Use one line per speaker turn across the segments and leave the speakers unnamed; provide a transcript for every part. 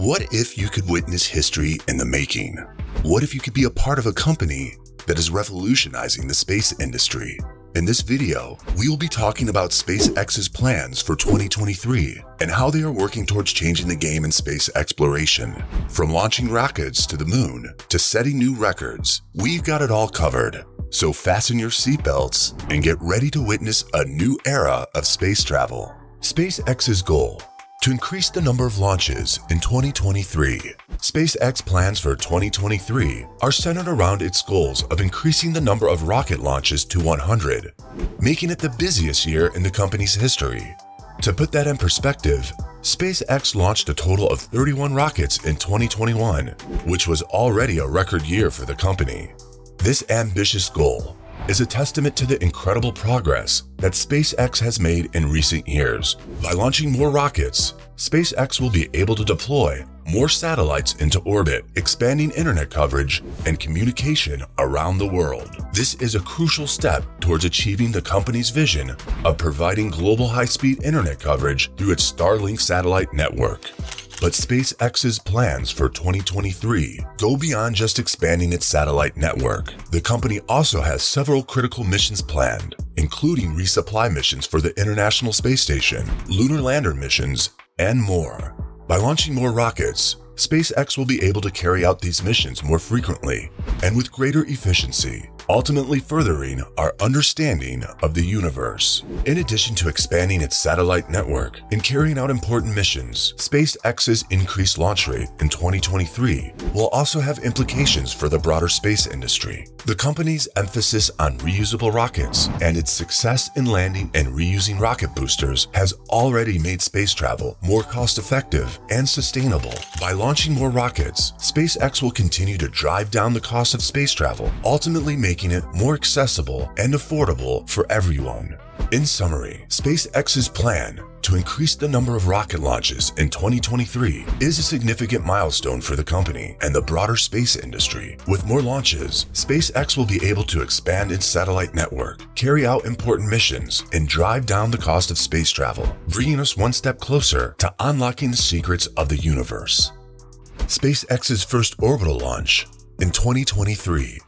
What if you could witness history in the making? What if you could be a part of a company that is revolutionizing the space industry? In this video, we will be talking about SpaceX's plans for 2023 and how they are working towards changing the game in space exploration. From launching rockets to the moon to setting new records, we've got it all covered. So fasten your seatbelts and get ready to witness a new era of space travel. SpaceX's goal to increase the number of launches in 2023. SpaceX plans for 2023 are centered around its goals of increasing the number of rocket launches to 100, making it the busiest year in the company's history. To put that in perspective, SpaceX launched a total of 31 rockets in 2021, which was already a record year for the company. This ambitious goal is a testament to the incredible progress that SpaceX has made in recent years. By launching more rockets, SpaceX will be able to deploy more satellites into orbit, expanding internet coverage and communication around the world. This is a crucial step towards achieving the company's vision of providing global high-speed internet coverage through its Starlink satellite network. But SpaceX's plans for 2023 go beyond just expanding its satellite network. The company also has several critical missions planned, including resupply missions for the International Space Station, lunar lander missions, and more. By launching more rockets, SpaceX will be able to carry out these missions more frequently and with greater efficiency ultimately furthering our understanding of the universe. In addition to expanding its satellite network and carrying out important missions, SpaceX's increased launch rate in 2023 will also have implications for the broader space industry. The company's emphasis on reusable rockets and its success in landing and reusing rocket boosters has already made space travel more cost-effective and sustainable. By launching more rockets, SpaceX will continue to drive down the cost of space travel, ultimately making making it more accessible and affordable for everyone. In summary, SpaceX's plan to increase the number of rocket launches in 2023 is a significant milestone for the company and the broader space industry. With more launches, SpaceX will be able to expand its satellite network, carry out important missions, and drive down the cost of space travel, bringing us one step closer to unlocking the secrets of the universe. SpaceX's first orbital launch in 2023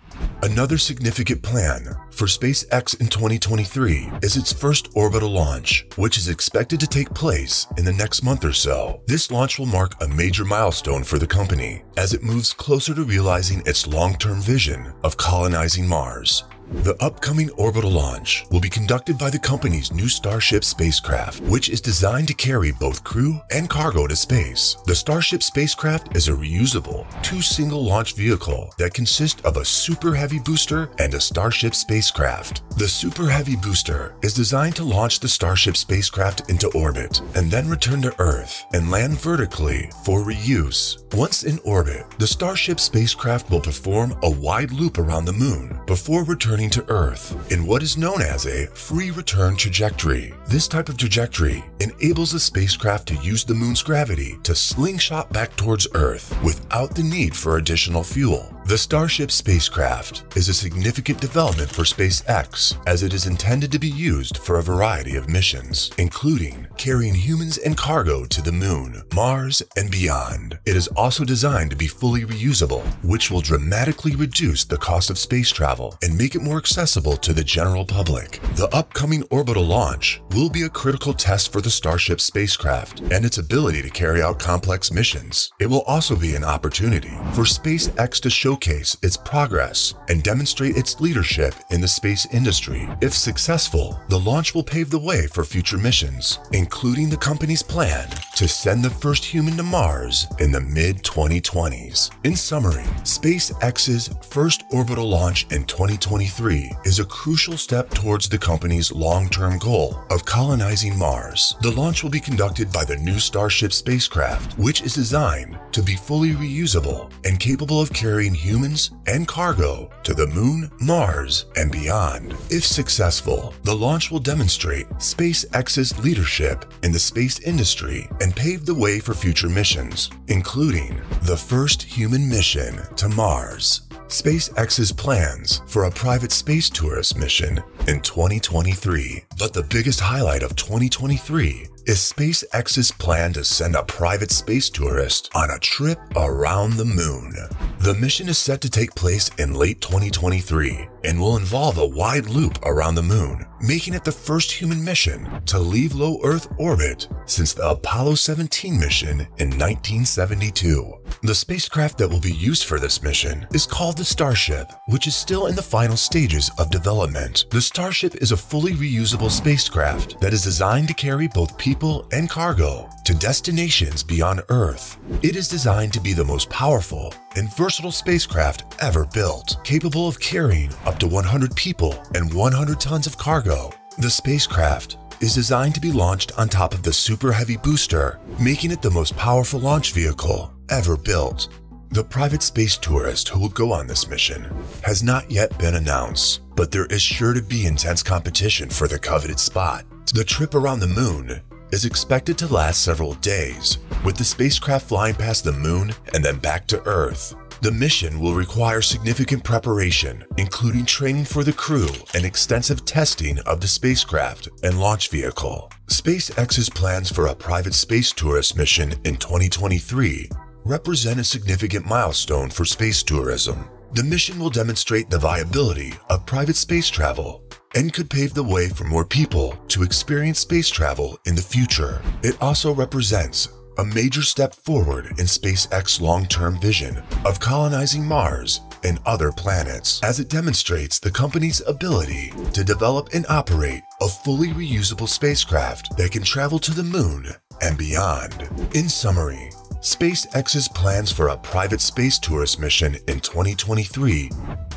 Another significant plan for SpaceX in 2023 is its first orbital launch, which is expected to take place in the next month or so. This launch will mark a major milestone for the company as it moves closer to realizing its long-term vision of colonizing Mars. The upcoming orbital launch will be conducted by the company's new Starship spacecraft, which is designed to carry both crew and cargo to space. The Starship spacecraft is a reusable, two-single launch vehicle that consists of a Super Heavy booster and a Starship spacecraft. The Super Heavy booster is designed to launch the Starship spacecraft into orbit and then return to Earth and land vertically for reuse. Once in orbit, the Starship spacecraft will perform a wide loop around the moon before returning returning to Earth in what is known as a free return trajectory. This type of trajectory enables a spacecraft to use the moon's gravity to slingshot back towards Earth without the need for additional fuel. The Starship spacecraft is a significant development for SpaceX as it is intended to be used for a variety of missions, including carrying humans and cargo to the moon, Mars, and beyond. It is also designed to be fully reusable, which will dramatically reduce the cost of space travel and make it more accessible to the general public. The upcoming orbital launch will be a critical test for the Starship spacecraft and its ability to carry out complex missions. It will also be an opportunity for SpaceX to show showcase its progress and demonstrate its leadership in the space industry. If successful, the launch will pave the way for future missions, including the company's plan to send the first human to Mars in the mid-2020s. In summary, SpaceX's first orbital launch in 2023 is a crucial step towards the company's long-term goal of colonizing Mars. The launch will be conducted by the new Starship spacecraft, which is designed to be fully reusable and capable of carrying humans and cargo to the moon, Mars, and beyond. If successful, the launch will demonstrate SpaceX's leadership in the space industry and pave the way for future missions, including the first human mission to Mars. SpaceX's plans for a private space tourist mission in 2023. But the biggest highlight of 2023 is SpaceX's plan to send a private space tourist on a trip around the moon. The mission is set to take place in late 2023 and will involve a wide loop around the moon, making it the first human mission to leave low Earth orbit since the Apollo 17 mission in 1972. The spacecraft that will be used for this mission is called the Starship, which is still in the final stages of development. The Starship is a fully reusable spacecraft that is designed to carry both people and cargo to destinations beyond Earth. It is designed to be the most powerful and versatile spacecraft ever built, capable of carrying up to 100 people and 100 tons of cargo. The spacecraft is designed to be launched on top of the Super Heavy booster, making it the most powerful launch vehicle ever built. The private space tourist who will go on this mission has not yet been announced, but there is sure to be intense competition for the coveted spot. The trip around the moon is expected to last several days, with the spacecraft flying past the moon and then back to Earth. The mission will require significant preparation, including training for the crew and extensive testing of the spacecraft and launch vehicle. SpaceX's plans for a private space tourist mission in 2023 represent a significant milestone for space tourism. The mission will demonstrate the viability of private space travel and could pave the way for more people to experience space travel in the future. It also represents a major step forward in SpaceX's long-term vision of colonizing Mars and other planets, as it demonstrates the company's ability to develop and operate a fully reusable spacecraft that can travel to the moon and beyond. In summary, SpaceX's plans for a private space tourist mission in 2023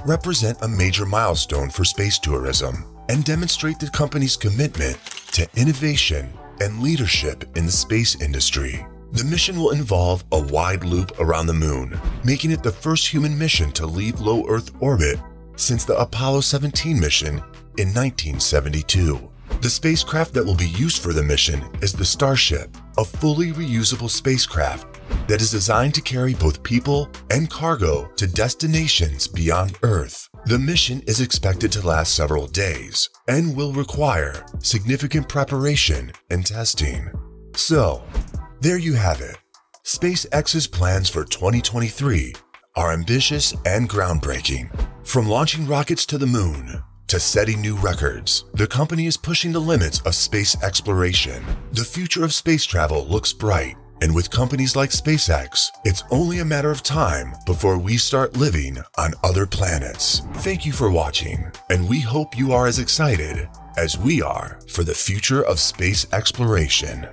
represent a major milestone for space tourism and demonstrate the company's commitment to innovation and leadership in the space industry. The mission will involve a wide loop around the moon, making it the first human mission to leave low Earth orbit since the Apollo 17 mission in 1972. The spacecraft that will be used for the mission is the Starship, a fully reusable spacecraft that is designed to carry both people and cargo to destinations beyond Earth. The mission is expected to last several days and will require significant preparation and testing. So, there you have it. SpaceX's plans for 2023 are ambitious and groundbreaking. From launching rockets to the moon to setting new records, the company is pushing the limits of space exploration. The future of space travel looks bright and with companies like SpaceX, it's only a matter of time before we start living on other planets. Thank you for watching, and we hope you are as excited as we are for the future of space exploration.